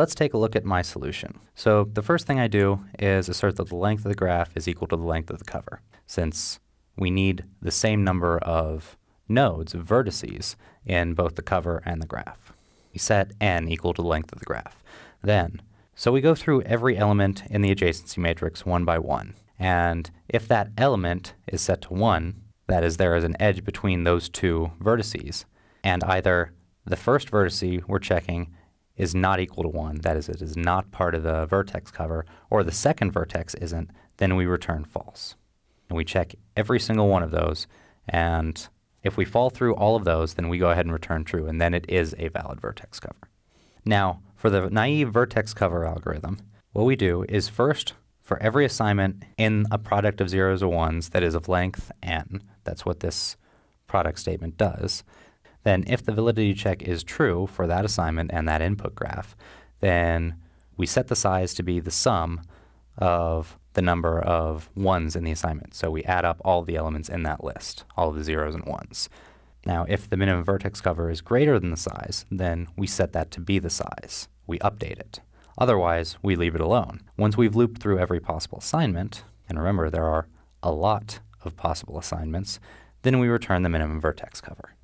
let's take a look at my solution. So the first thing I do is assert that the length of the graph is equal to the length of the cover, since we need the same number of nodes, vertices, in both the cover and the graph. We set n equal to the length of the graph. Then, so we go through every element in the adjacency matrix one by one. And if that element is set to 1, that is, there is an edge between those two vertices, and either the first vertice we're checking is not equal to 1, that is, it is not part of the vertex cover, or the second vertex isn't, then we return false. And we check every single one of those, and if we fall through all of those, then we go ahead and return true, and then it is a valid vertex cover. Now, for the naive vertex cover algorithm, what we do is first for every assignment in a product of zeros or ones that is of length n, that's what this product statement does, then if the validity check is true for that assignment and that input graph, then we set the size to be the sum of the number of ones in the assignment. So we add up all the elements in that list, all of the zeros and ones. Now, if the minimum vertex cover is greater than the size, then we set that to be the size. We update it. Otherwise, we leave it alone. Once we've looped through every possible assignment, and remember there are a lot of possible assignments, then we return the minimum vertex cover.